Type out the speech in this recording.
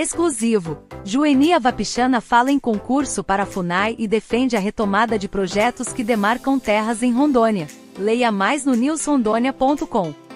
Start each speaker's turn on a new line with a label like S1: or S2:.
S1: Exclusivo. Juenia Vapichana fala em concurso para a FUNAI e defende a retomada de projetos que demarcam terras em Rondônia. Leia mais no newsrondônia.com.